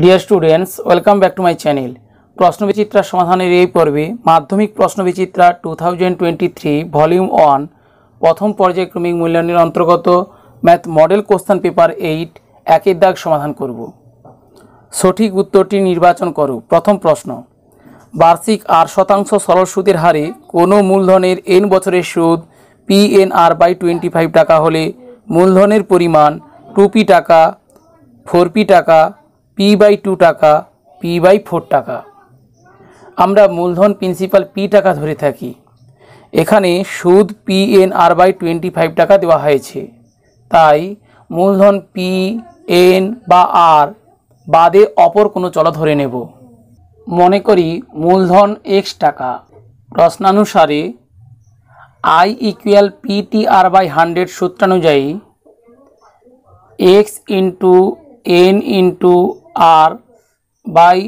Dear students welcome back to my channel Prashnabichitra সমাধানের এই পর্বে মাধ্যমিক Prashnabichitra two thousand twenty three volume one প্রথম পর্যায়ক্রমিক মূল্যায়নের অন্তর্গত math model question paper eight একের দাগ সমাধান করব। সঠিক উত্তরটি নির্বাচন করো। প্রথম প্রশ্ন, বার্ষিক আট শতাংশ সরল সুদের হারে কোনো মূলধনের এন বছরের সুদ পিএনআর বাই টোয়েন্টি ফাইভ টাকা হলে মূলধনের পরিমাণ টু পি টাকা ফোর পি টাকা পি বাই টু টাকা পি বাই ফোর টাকা। আমরা মূলধন প্রিন্সিপাল পি টাকা ধরে থাকি। এখানে সুদ P N R by twenty five টাকা দেওয়া হয়েছে। তাই মূলধন পি এন বা আর বাদে অপর কোনো চলা ধরে নেব। মনে করি মূলধন এক্স টাকা। প্রশ্নানুসারে I equal P T R by hundred সূত্রানুযায়ী x into N into R by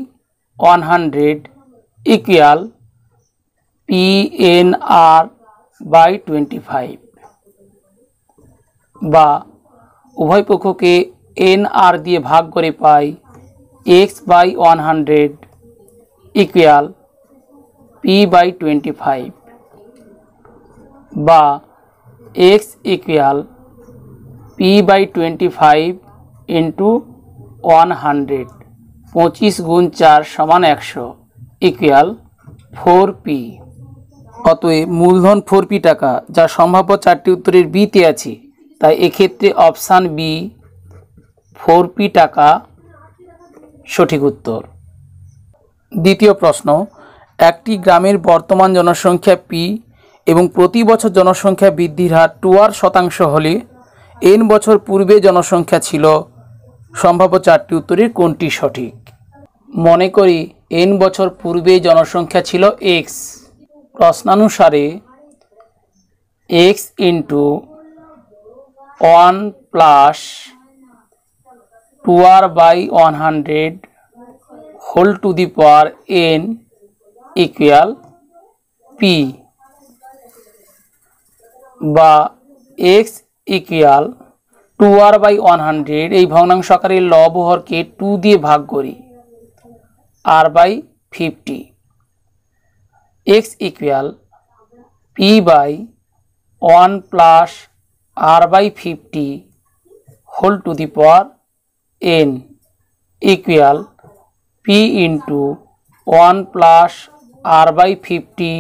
one hundred equal P N R by twenty five বা উভয় পক্ষকে এন আর দিয়ে ভাগ করে পাই x by one hundred equal P by twenty five বা x equal P by twenty five into one hundred পঁচিশ গুণ চার সমান একশো ইকুয়াল ফোর পি অতএব মূলধন ফোর পি টাকা, যা সম্ভাব্য চারটি উত্তরের বিতে আছে, তাই এক্ষেত্রে অপশান বি ফোর পি টাকা সঠিক উত্তর। দ্বিতীয় প্রশ্ন, একটি গ্রামের বর্তমান জনসংখ্যা পি এবং প্রতি বছর জনসংখ্যা বৃদ্ধির হার টুয়ার শতাংশ হলে এন বছর পূর্বে জনসংখ্যা ছিল সম্ভাব্য চারটি উত্তরের কোনটি সঠিক? মনে করি এন বছর পূর্বে জনসংখ্যা ছিল x প্রশ্নানুসারে x into one plus two R by one hundred whole to the power N equal P বা x equal two R by one hundred, এই ভগ্নাংশ আকারের লবহরকে টু দিয়ে ভাগ করি। R by fifty. X equal P by one plus R by fifty whole to the power N equal P into one plus R by fifty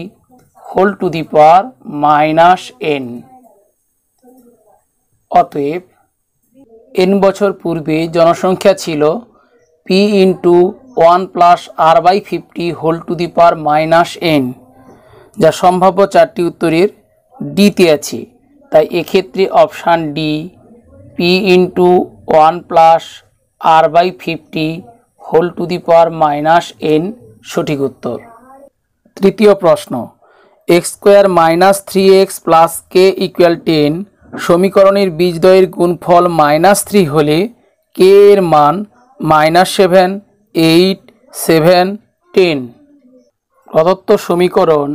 whole to the power minus N. অতএব N বছর পূর্বে জনসংখ্যা ছিল P into one plus R by fifty whole to the power minus N যা সম্ভাব্য চারটি উত্তরের ডিতে আছে। তাই এক্ষেত্রে option D P into one plus R by fifty whole to the power minus N সঠিক উত্তর। তৃতীয় প্রশ্ন x square minus three x plus K equal ten সমীকরণের বীজদ্বয়ের গুণফল মাইনাস থ্রি হলে কে এর মান minus seven eight seven ten প্রদত্ত সমীকরণ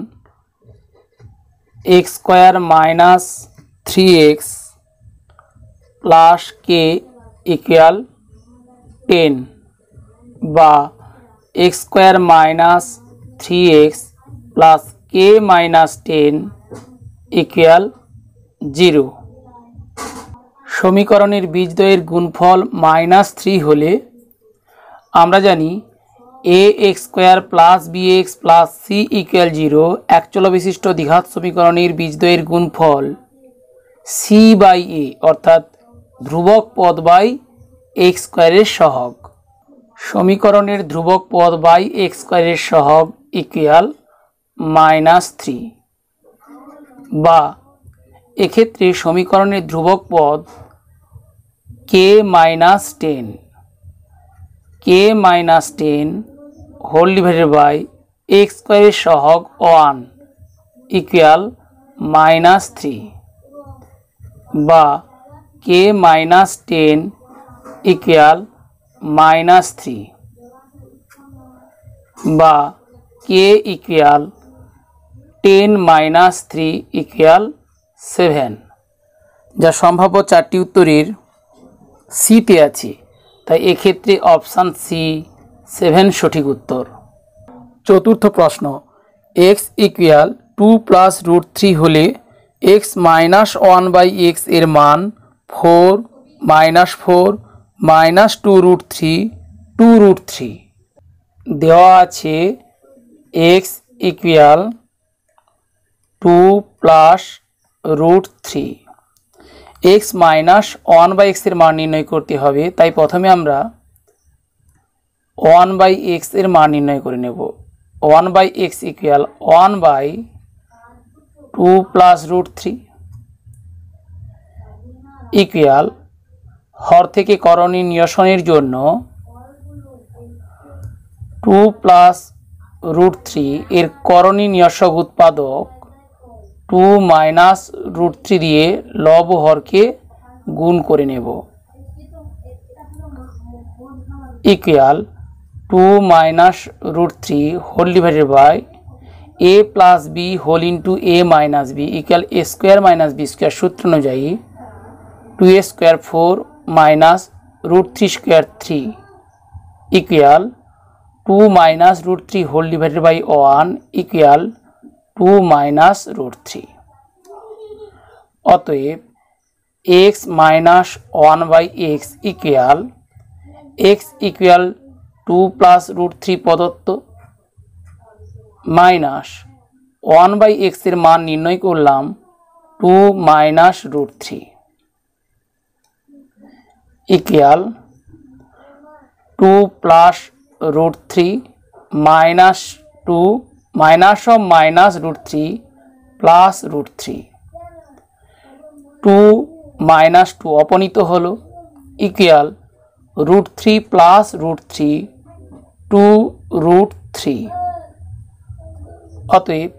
x square minus three x plus K equal ten বা x square minus three x plus K minus ten equal zero সমীকরণের বীজদ্বয়ের গুণফল মাইনাস থ্রি হলে আমরা জানি A x square plus B x plus C equal zero একচল বিশিষ্ট দ্বিঘাত সমীকরণের বীজদ্বয়ের গুণফল সি বাই এ অর্থাৎ ধ্রুবক পদ বাই এক্স স্কোয়ারের সহগ। সমীকরণের ধ্রুবক পদ বাই এক্স স্কোয়ারের সহগ ইকুয়াল মাইনাস থ্রি বা এক্ষেত্রে সমীকরণের ধ্রুবক পদ K minus ten K minus ten whole divided by x স্কোয়ারের সহগ ওয়ান ইকুয়াল মাইনাস থ্রি বা K minus ten equal minus three বা K equal ten minus three equal seven যা সম্ভাব্য চারটি উত্তরের সিতে আছে। তাই এক্ষেত্রে অপশান সি সেভেন সঠিক উত্তর। চতুর্থ প্রশ্ন x equal two plus root three হলে এক্স মাইনাস ওয়ান বাই এক্সের মান four minus four minus two root three two root three দেওয়া আছে x equal two plus root three x minus one by এক্সের মান নির্ণয় করতে হবে। তাই প্রথমে আমরা ওয়ান বাই এক্সের মান নির্ণয় করে নেব। One by x equal one by two plus root three equal হর থেকে করণী নিয়সনের জন্য টু প্লাস রুট থ্রি এর করণী নিয়সক উৎপাদক টু মাইনাস রুট থ্রি দিয়ে লব হরকে গুণ করে নেব। Equal two minus root three whole divided by A plus B whole into A minus B equal A square minus B square সূত্র অনুযায়ী two A square four minus root three square three equal two minus root three whole divided by one equal two minus root three. অতএব x minus one by x equal x equal two plus root three প্রদত্ত minus one by এক্সের মান নির্ণয় করলাম two minus root three. Equal two plus root three minus two minus of minus root three plus root three two minus two অপনীত হলো equal root three plus root three two root three অতএব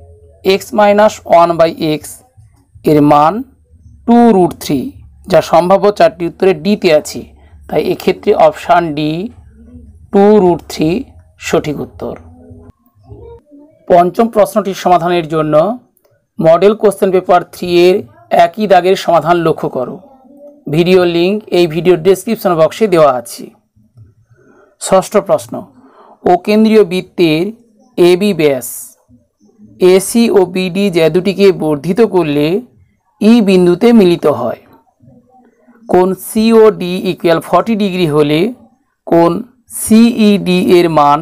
x minus one by এক্সের মান two root three যা সম্ভাব্য চারটি উত্তরে ডিতে আছে। তাই এক্ষেত্রে option D two root three সঠিক উত্তর। পঞ্চম প্রশ্নটির সমাধানের জন্য মডেল কোশ্চেন পেপার থ্রি এর একই দাগের সমাধান লক্ষ্য করো। ভিডিও লিঙ্ক এই ভিডিওর ডেসক্রিপশন বক্সে দেওয়া আছে। ষষ্ঠ প্রশ্ন, ও কেন্দ্রীয় বৃত্তের এ বি ব্যাস এসি ও বিডি যে দুটিকে বর্ধিত করলে ই বিন্দুতে মিলিত হয়। কোন C O D equal forty degree হলে কোন সিইডি এর মান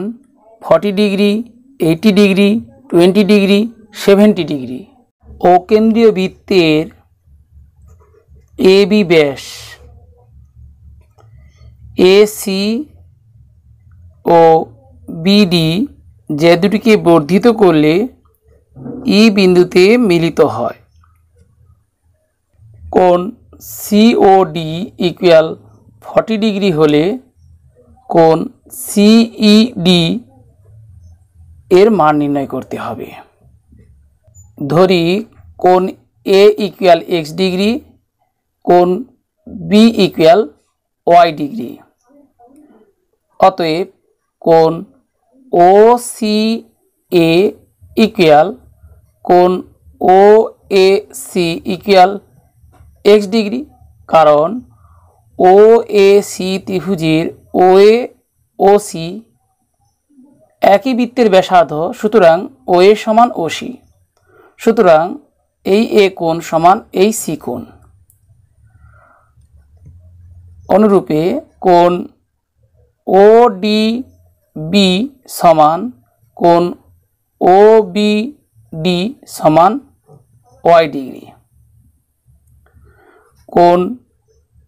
forty degree eighty degree twenty degree seventy degree O কেন্দ্রীয় বৃত্তের এ বি ব্যাস এ সি ও বিডি যে দুটিকে বর্ধিত করলে ই বিন্দুতে মিলিত হয়। কোন সিওডি ইকুয়াল ফর্টি ডিগ্রি হলে কোন সিইডি এর মান নির্ণয় করতে হবে। ধরি কোন এ ইকুয়াল এক্স ডিগ্রি কোন বি ইকুয়াল ওয়াই ডিগ্রি অতএব কোন ও সি এ ইকুয়াল কোন O A C equal x degree কারণ ও এ সি ত্রিভুজের ও এ ও সি একই বৃত্তের ব্যাসার্ধ সুতরাং ও এ সমান ও সি। সুতরাং এই এ কোণ সমান এই সি কোণ। অনুরূপে কোণ ও ডি বি সমান কোণ ও বি ডি সমান ওয়াই ডিগ্রি। কোণ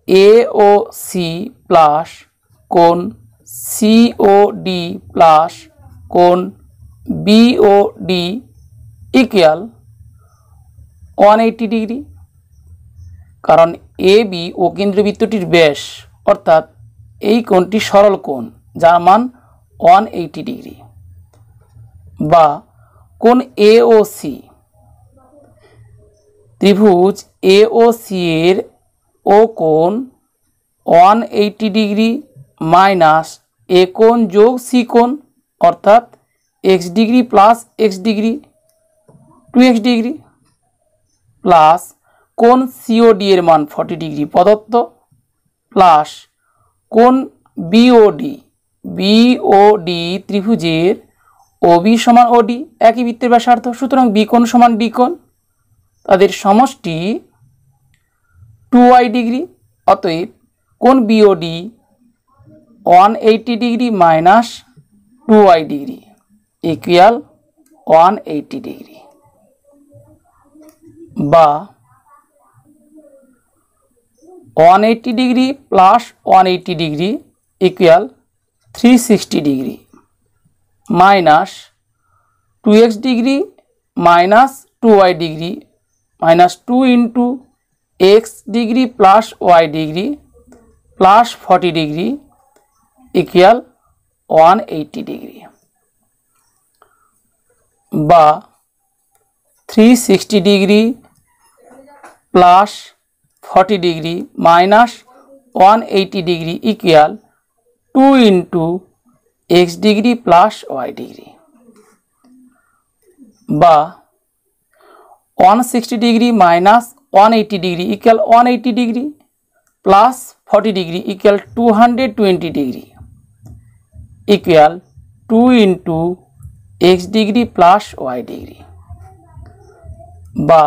এ ও সি প্লাস কোণ সি ও ডি প্লাস কোণ B O D equal one eighty degree কারণ এ বি ও কেন্দ্রবৃত্তটির ব্যাস, অর্থাৎ এই কোণটি সরল কোণ, যার মান ওয়ান এইটি ডিগ্রি বা কোণ এ ও সি ত্রিভুজ এ ও সি এর ও কোণ one eighty degree minus A কোণ যোগ সি কোণ অর্থাৎ x degree plus x degree two x degree plus কোন সিওডি এর মান ফর্টি ডিগ্রি প্রদত্ত প্লাস কোন বিওডি বিওডি ত্রিভুজের ওবি সমান ওডি একই বৃত্তের ব্যাসার্ধ, সুতরাং বিকোণ সমান ডিকোণ তাদের সমষ্টি টু ওয়াই ডিগ্রি, অতএব কোন BOD one eighty degree minus two Y degree equal one eighty degree বা one eighty degree plus one eighty degree equal three sixty degree minus two x degree minus two Y degree minus two into x degree plus Y degree plus forty degree equal one eighty degree বা three sixty degree plus forty degree minus one eighty degree equal two into x degree plus Y degree বা one sixty degree minus one eighty degree equal one eighty degree plus forty degree equal two hundred twenty degree equal two into x degree plus Y degree বা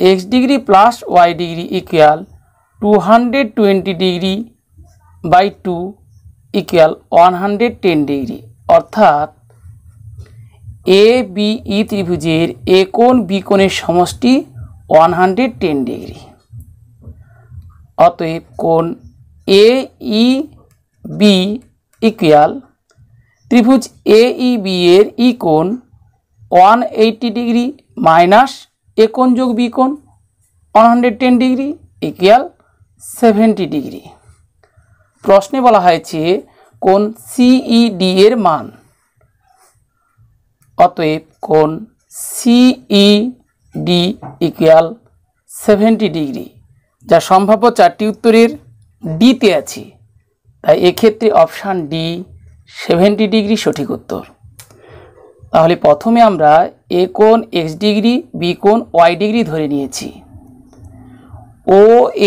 x degree plus Y degree equal two hundred twenty degree by two equal one hundred ten degree অর্থাৎ A B E ত্রিভুজের এ কোণ B কোণের সমষ্টি one hundred ten degree অতএব কোণ এ E B equal ত্রিভুজ এ E B এর E one eighty degree minus A কোণ যোগ B one hundred ten degree equal seventy degree প্রশ্নে বলা হয়েছে কোন সিইডি এর মান। অতএব কোন সিইডি ইকুয়াল সেভেন্টি ডিগ্রি যা সম্ভাব্য চারটি উত্তরের ডিতে আছে। তাই এক্ষেত্রে অপশান ডি সেভেন্টি ডিগ্রি সঠিক উত্তর। তাহলে প্রথমে আমরা এ কোণ এক্স ডিগ্রি, বি কোণ ওয়াই ডিগ্রি ধরে নিয়েছি। ও,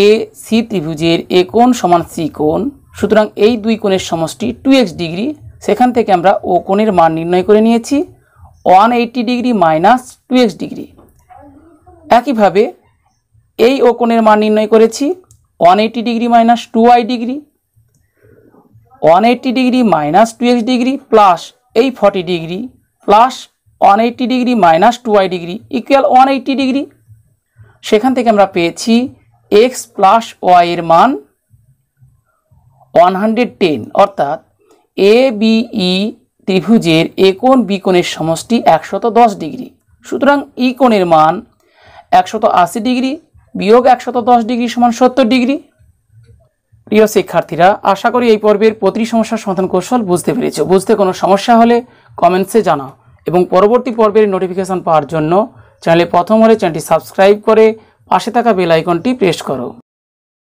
এ, সি ত্রিভুজের এ কোণ সমান সি কোণ, সুতরাং এই দুই কোণের সমষ্টি টু এক্স ডিগ্রি, সেখান থেকে আমরা ও কোণের মান নির্ণয় করে নিয়েছি। One eighty degree minus two x degree. একইভাবে এই ও কোণের মান নির্ণয় করেছি, one eighty degree minus two Y degree one eighty degree minus two x degree plus এই forty degree plus one eighty degree minus two Y degree equal one eighty degree সেখান থেকে আমরা পেয়েছি এক্স প্লাস ওয়াই এর মান one hundred ten অর্থাৎ A B E ত্রিভুজের এ কোণ বি কোণের সমষ্টি একশত দশ ডিগ্রি সুতরাং ই কোণের মান একশত আশি ডিগ্রি বিয়োগ একশত দশ ডিগ্রি সমান সত্তর ডিগ্রি প্রিয় শিক্ষার্থীরা, আশা করি এই পর্বের প্রতিটি সমস্যার সমাধান কৌশল বুঝতে পেরেছ। বুঝতে কোনো সমস্যা হলে কমেন্টসে জানা এবং পরবর্তী পর্বের নোটিফিকেশন পাওয়ার জন্য চ্যানেলে প্রথম হলে চ্যানেলটি সাবস্ক্রাইব করে পাশে থাকা বেল আইকনটি প্রেস করো।